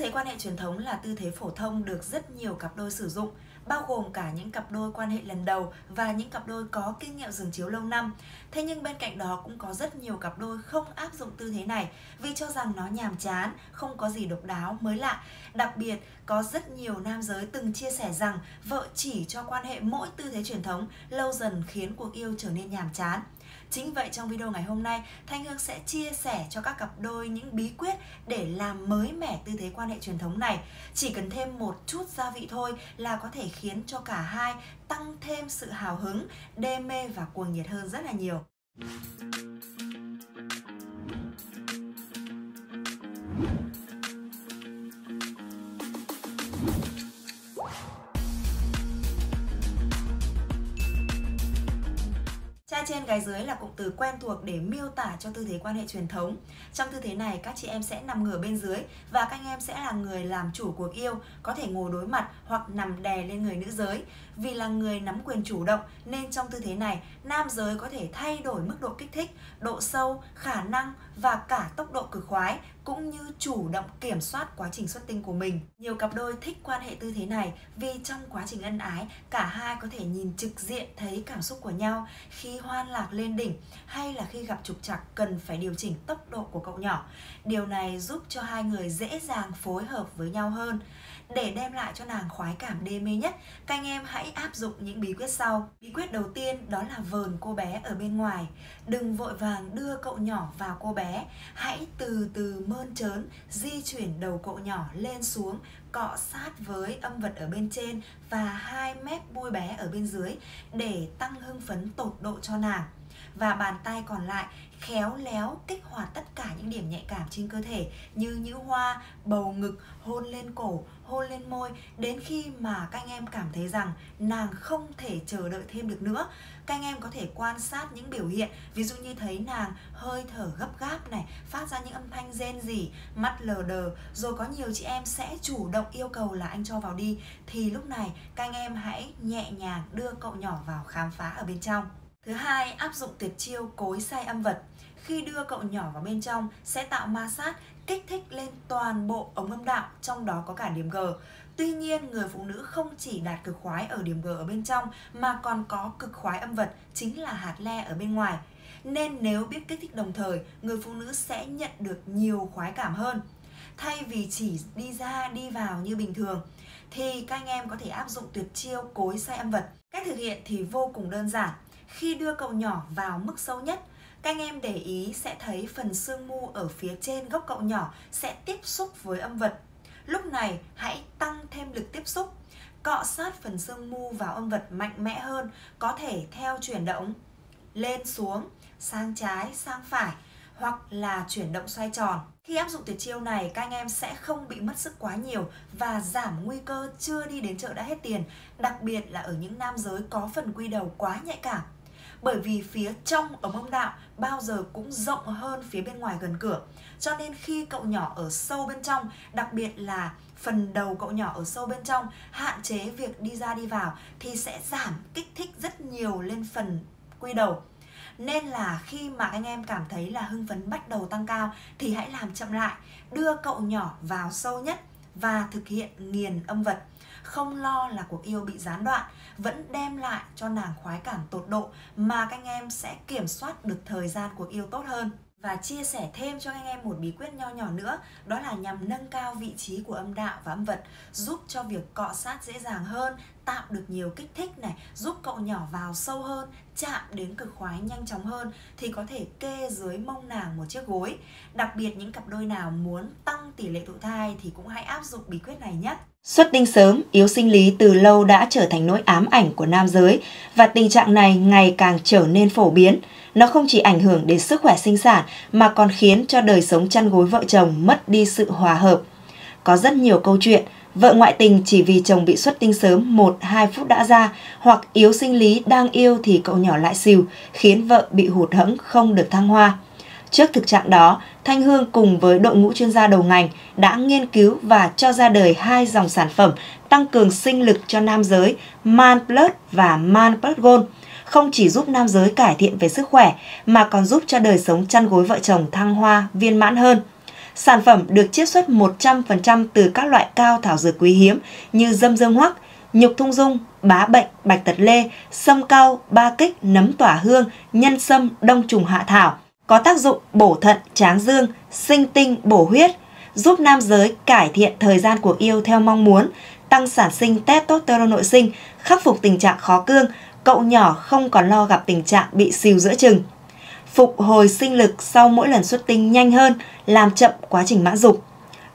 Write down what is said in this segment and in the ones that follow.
thế quan hệ truyền thống là tư thế phổ thông được rất nhiều cặp đôi sử dụng, bao gồm cả những cặp đôi quan hệ lần đầu và những cặp đôi có kinh nghiệm giường chiếu lâu năm. Thế nhưng bên cạnh đó cũng có rất nhiều cặp đôi không áp dụng tư thế này vì cho rằng nó nhàm chán, không có gì độc đáo, mới lạ. Đặc biệt, có rất nhiều nam giới từng chia sẻ rằng vợ chỉ cho quan hệ mỗi tư thế truyền thống lâu dần khiến cuộc yêu trở nên nhàm chán. Chính vậy trong video ngày hôm nay, Thanh Hương sẽ chia sẻ cho các cặp đôi những bí quyết để làm mới mẻ tư thế quan hệ truyền thống này. Chỉ cần thêm một chút gia vị thôi là có thể khiến cho cả hai tăng thêm sự hào hứng, đê mê và cuồng nhiệt hơn rất là nhiều. Trên gái dưới là cụm từ quen thuộc để miêu tả cho tư thế quan hệ truyền thống. Trong tư thế này, các chị em sẽ nằm ngửa bên dưới và các anh em sẽ là người làm chủ cuộc yêu, có thể ngồi đối mặt hoặc nằm đè lên người nữ giới. Vì là người nắm quyền chủ động nên trong tư thế này, nam giới có thể thay đổi mức độ kích thích, độ sâu, khả năng và cả tốc độ cực khoái cũng như chủ động kiểm soát quá trình xuất tinh của mình. Nhiều cặp đôi thích quan hệ tư thế này vì trong quá trình ân ái, cả hai có thể nhìn trực diện thấy cảm xúc của nhau khi hoan lạc lên đỉnh hay là khi gặp trục trặc cần phải điều chỉnh tốc độ của cậu nhỏ. Điều này giúp cho hai người dễ dàng phối hợp với nhau hơn. Để đem lại cho nàng khoái cảm đê mê nhất, các anh em hãy áp dụng những bí quyết sau. Bí quyết đầu tiên đó là vờn cô bé ở bên ngoài. Đừng vội vàng đưa cậu nhỏ vào cô bé. Hãy từ từ mơ mơn trớn, di chuyển đầu cậu nhỏ lên xuống, cọ sát với âm vật ở bên trên và hai mép bôi bé ở bên dưới để tăng hưng phấn tột độ cho nàng và bàn tay còn lại khéo léo kích hoạt tất cả những điểm nhạy cảm trên cơ thể như nhũ hoa, bầu ngực, hôn lên cổ, hôn lên môi đến khi mà các anh em cảm thấy rằng nàng không thể chờ đợi thêm được nữa. Các anh em có thể quan sát những biểu hiện, ví dụ như thấy nàng hơi thở gấp gáp này, phát ra những âm thanh rên rỉ, mắt lờ đờ, rồi có nhiều chị em sẽ chủ động yêu cầu là anh cho vào đi thì lúc này các anh em hãy nhẹ nhàng đưa cậu nhỏ vào khám phá ở bên trong. Thứ hai, áp dụng tuyệt chiêu cối sai âm vật. Khi đưa cậu nhỏ vào bên trong sẽ tạo ma sát, kích thích lên toàn bộ ống âm đạo, trong đó có cả điểm G. Tuy nhiên, người phụ nữ không chỉ đạt cực khoái ở điểm G ở bên trong mà còn có cực khoái âm vật, chính là hạt le ở bên ngoài. Nên nếu biết kích thích đồng thời, người phụ nữ sẽ nhận được nhiều khoái cảm hơn. Thay vì chỉ đi ra đi vào như bình thường, thì các anh em có thể áp dụng tuyệt chiêu cối sai âm vật. Cách thực hiện thì vô cùng đơn giản khi đưa cậu nhỏ vào mức sâu nhất, các anh em để ý sẽ thấy phần xương mu ở phía trên gốc cậu nhỏ sẽ tiếp xúc với âm vật. Lúc này hãy tăng thêm lực tiếp xúc, cọ sát phần xương mu vào âm vật mạnh mẽ hơn, có thể theo chuyển động lên xuống, sang trái, sang phải hoặc là chuyển động xoay tròn. Khi áp dụng tuyệt chiêu này, các anh em sẽ không bị mất sức quá nhiều và giảm nguy cơ chưa đi đến chợ đã hết tiền, đặc biệt là ở những nam giới có phần quy đầu quá nhạy cảm bởi vì phía trong ống âm đạo bao giờ cũng rộng hơn phía bên ngoài gần cửa. Cho nên khi cậu nhỏ ở sâu bên trong, đặc biệt là phần đầu cậu nhỏ ở sâu bên trong, hạn chế việc đi ra đi vào thì sẽ giảm kích thích rất nhiều lên phần quy đầu. Nên là khi mà anh em cảm thấy là hưng phấn bắt đầu tăng cao thì hãy làm chậm lại, đưa cậu nhỏ vào sâu nhất và thực hiện nghiền âm vật không lo là cuộc yêu bị gián đoạn, vẫn đem lại cho nàng khoái cảm tột độ mà các anh em sẽ kiểm soát được thời gian cuộc yêu tốt hơn và chia sẻ thêm cho anh em một bí quyết nho nhỏ nữa đó là nhằm nâng cao vị trí của âm đạo và âm vật giúp cho việc cọ sát dễ dàng hơn tạo được nhiều kích thích này giúp cậu nhỏ vào sâu hơn chạm đến cực khoái nhanh chóng hơn thì có thể kê dưới mông nàng một chiếc gối đặc biệt những cặp đôi nào muốn tăng tỷ lệ thụ thai thì cũng hãy áp dụng bí quyết này nhé Xuất tinh sớm, yếu sinh lý từ lâu đã trở thành nỗi ám ảnh của nam giới và tình trạng này ngày càng trở nên phổ biến. Nó không chỉ ảnh hưởng đến sức khỏe sinh sản mà còn khiến cho đời sống chăn gối vợ chồng mất đi sự hòa hợp. Có rất nhiều câu chuyện, vợ ngoại tình chỉ vì chồng bị xuất tinh sớm 1-2 phút đã ra hoặc yếu sinh lý đang yêu thì cậu nhỏ lại xìu, khiến vợ bị hụt hẫng không được thăng hoa. Trước thực trạng đó, Thanh Hương cùng với đội ngũ chuyên gia đầu ngành đã nghiên cứu và cho ra đời hai dòng sản phẩm tăng cường sinh lực cho nam giới Man Plus và Man Plus Gold. Không chỉ giúp nam giới cải thiện về sức khỏe mà còn giúp cho đời sống chăn gối vợ chồng thăng hoa, viên mãn hơn. Sản phẩm được chiết xuất 100% từ các loại cao thảo dược quý hiếm như dâm dương hoắc, nhục thung dung, bá bệnh, bạch tật lê, sâm cao, ba kích, nấm tỏa hương, nhân sâm, đông trùng hạ thảo. Có tác dụng bổ thận, tráng dương, sinh tinh, bổ huyết, giúp nam giới cải thiện thời gian cuộc yêu theo mong muốn, tăng sản sinh testosterone nội sinh, khắc phục tình trạng khó cương, cậu nhỏ không còn lo gặp tình trạng bị xìu giữa chừng. Phục hồi sinh lực sau mỗi lần xuất tinh nhanh hơn, làm chậm quá trình mãn dục.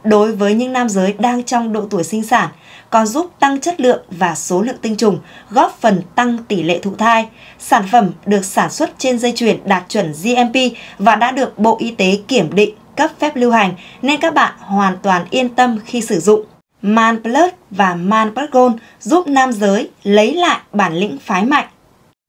Đối với những nam giới đang trong độ tuổi sinh sản, còn giúp tăng chất lượng và số lượng tinh trùng, góp phần tăng tỷ lệ thụ thai. Sản phẩm được sản xuất trên dây chuyền đạt chuẩn GMP và đã được Bộ Y tế kiểm định cấp phép lưu hành nên các bạn hoàn toàn yên tâm khi sử dụng. Man Plus và Man Plus Gold giúp nam giới lấy lại bản lĩnh phái mạnh.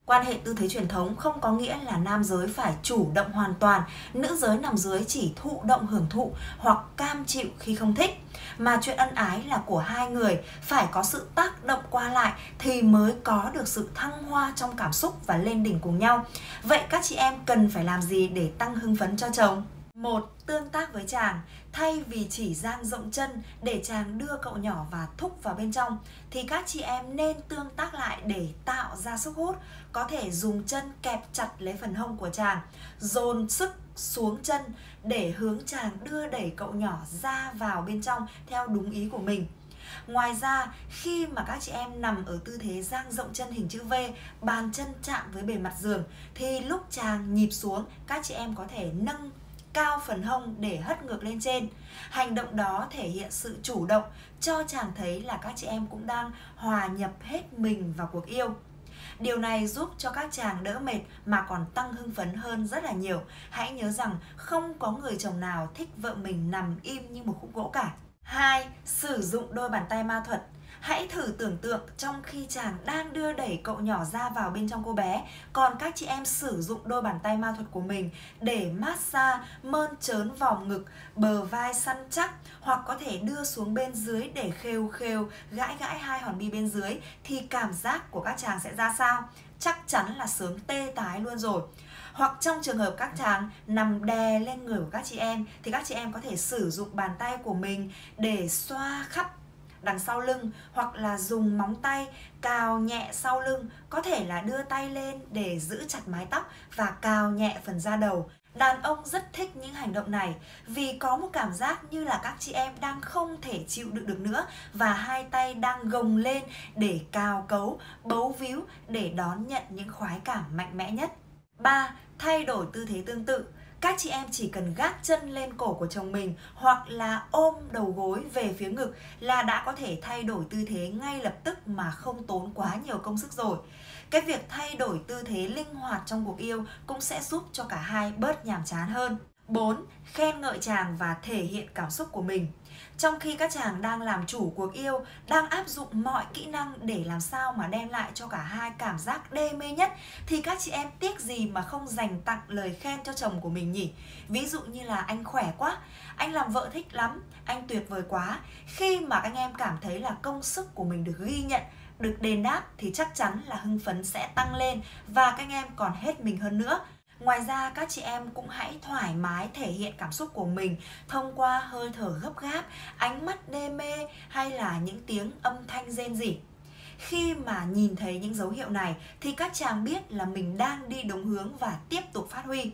Quan hệ tư thế truyền thống không có nghĩa là nam giới phải chủ động hoàn toàn, nữ giới nằm dưới chỉ thụ động hưởng thụ hoặc cam chịu khi không thích. Mà chuyện ân ái là của hai người, phải có sự tác động qua lại thì mới có được sự thăng hoa trong cảm xúc và lên đỉnh cùng nhau. Vậy các chị em cần phải làm gì để tăng hưng phấn cho chồng? Một Tương tác với chàng. Thay vì chỉ dang rộng chân để chàng đưa cậu nhỏ và thúc vào bên trong Thì các chị em nên tương tác lại để tạo ra sức hút. Có thể dùng chân kẹp chặt lấy phần hông của chàng Dồn sức xuống chân để hướng chàng đưa đẩy cậu nhỏ ra vào bên trong theo đúng ý của mình. Ngoài ra, khi mà các chị em nằm ở tư thế dang rộng chân hình chữ V, bàn chân chạm với bề mặt giường thì lúc chàng nhịp xuống, các chị em có thể nâng cao phần hông để hất ngược lên trên. Hành động đó thể hiện sự chủ động, cho chàng thấy là các chị em cũng đang hòa nhập hết mình vào cuộc yêu. Điều này giúp cho các chàng đỡ mệt mà còn tăng hưng phấn hơn rất là nhiều. Hãy nhớ rằng không có người chồng nào thích vợ mình nằm im như một khúc gỗ cả. 2. Sử dụng đôi bàn tay ma thuật Hãy thử tưởng tượng trong khi chàng đang đưa đẩy cậu nhỏ ra vào bên trong cô bé, còn các chị em sử dụng đôi bàn tay ma thuật của mình để massage, mơn trớn vòng ngực, bờ vai săn chắc hoặc có thể đưa xuống bên dưới để khêu khêu, gãi gãi hai hòn bi bên dưới thì cảm giác của các chàng sẽ ra sao? Chắc chắn là sướng tê tái luôn rồi hoặc trong trường hợp các chàng nằm đè lên người của các chị em thì các chị em có thể sử dụng bàn tay của mình để xoa khắp đằng sau lưng hoặc là dùng móng tay cào nhẹ sau lưng, có thể là đưa tay lên để giữ chặt mái tóc và cào nhẹ phần da đầu đàn ông rất thích những hành động này vì có một cảm giác như là các chị em đang không thể chịu đựng được nữa và hai tay đang gồng lên để cào cấu, bấu víu để đón nhận những khoái cảm mạnh mẽ nhất 3. Thay đổi tư thế tương tự các chị em chỉ cần gác chân lên cổ của chồng mình hoặc là ôm đầu gối về phía ngực là đã có thể thay đổi tư thế ngay lập tức mà không tốn quá nhiều công sức rồi. Cái việc thay đổi tư thế linh hoạt trong cuộc yêu cũng sẽ giúp cho cả hai bớt nhàm chán hơn. 4. Khen ngợi chàng và thể hiện cảm xúc của mình. Trong khi các chàng đang làm chủ cuộc yêu, đang áp dụng mọi kỹ năng để làm sao mà đem lại cho cả hai cảm giác đê mê nhất thì các chị em tiếc gì mà không dành tặng lời khen cho chồng của mình nhỉ? Ví dụ như là anh khỏe quá, anh làm vợ thích lắm, anh tuyệt vời quá. Khi mà anh em cảm thấy là công sức của mình được ghi nhận, được đền đáp thì chắc chắn là hưng phấn sẽ tăng lên và các anh em còn hết mình hơn nữa Ngoài ra các chị em cũng hãy thoải mái thể hiện cảm xúc của mình thông qua hơi thở gấp gáp, ánh mắt đê mê hay là những tiếng âm thanh rên rỉ. Khi mà nhìn thấy những dấu hiệu này thì các chàng biết là mình đang đi đúng hướng và tiếp tục phát huy.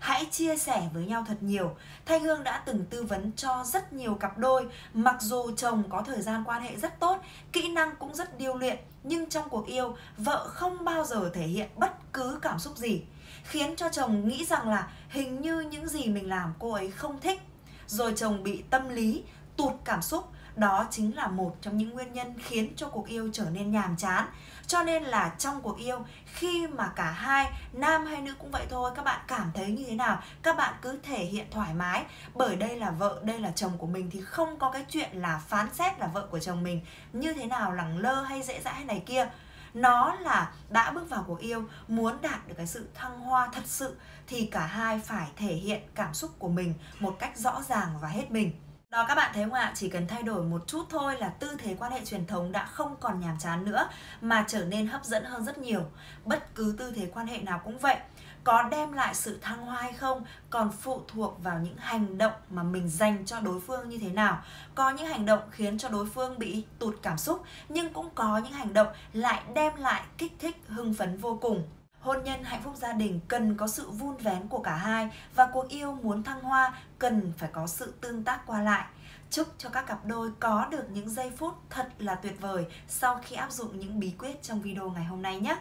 Hãy chia sẻ với nhau thật nhiều. Thanh Hương đã từng tư vấn cho rất nhiều cặp đôi, mặc dù chồng có thời gian quan hệ rất tốt, kỹ năng cũng rất điêu luyện, nhưng trong cuộc yêu, vợ không bao giờ thể hiện bất cứ cảm xúc gì khiến cho chồng nghĩ rằng là hình như những gì mình làm cô ấy không thích rồi chồng bị tâm lý tụt cảm xúc đó chính là một trong những nguyên nhân khiến cho cuộc yêu trở nên nhàm chán. Cho nên là trong cuộc yêu, khi mà cả hai, nam hay nữ cũng vậy thôi, các bạn cảm thấy như thế nào? Các bạn cứ thể hiện thoải mái. Bởi đây là vợ, đây là chồng của mình thì không có cái chuyện là phán xét là vợ của chồng mình như thế nào, lẳng lơ hay dễ dãi này kia. Nó là đã bước vào cuộc yêu, muốn đạt được cái sự thăng hoa thật sự thì cả hai phải thể hiện cảm xúc của mình một cách rõ ràng và hết mình đó, các bạn thấy không ạ? Chỉ cần thay đổi một chút thôi là tư thế quan hệ truyền thống đã không còn nhàm chán nữa, mà trở nên hấp dẫn hơn rất nhiều. Bất cứ tư thế quan hệ nào cũng vậy. có đem lại sự thăng hoa hay không, còn phụ thuộc vào những hành động mà mình dành cho đối phương như thế nào có những hành động khiến cho đối phương bị tụt cảm xúc, nhưng cũng có những hành động lại đem lại kích thích, hưng phấn vô cùng hôn nhân hạnh phúc gia đình cần có sự vun vén của cả hai và cuộc yêu muốn thăng hoa cần phải có sự tương tác qua lại. Chúc cho các cặp đôi có được những giây phút thật là tuyệt vời sau khi áp dụng những bí quyết trong video ngày hôm nay nhé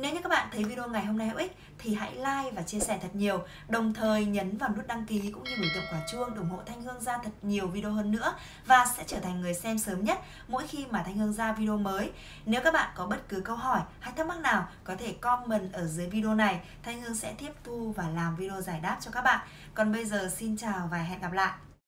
nếu như các bạn thấy video ngày hôm nay hữu ích thì hãy like và chia sẻ thật nhiều, Đồng thời nhấn vào nút đăng ký cũng như biểu tượng quả chuông ủng hộ Thanh Hương ra thật nhiều video hơn nữa Và sẽ trở thành người xem sớm nhất mỗi khi mà Thanh Hương ra video mới. Nếu các bạn có bất cứ câu hỏi hay thắc mắc nào, có thể comment ở dưới video này. Thanh Hương sẽ tiếp thu và làm video giải đáp cho các bạn. Còn bây giờ, xin chào và hẹn gặp lại.